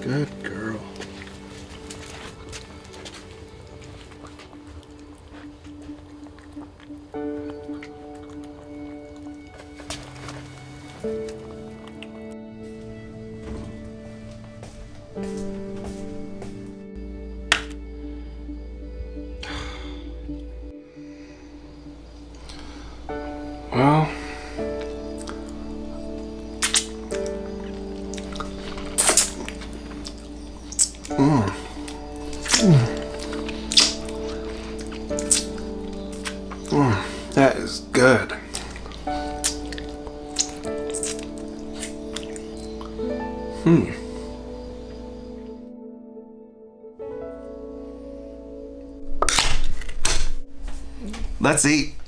Good girl. Well... Mmm. Mmm. That is good. Hmm. Let's eat.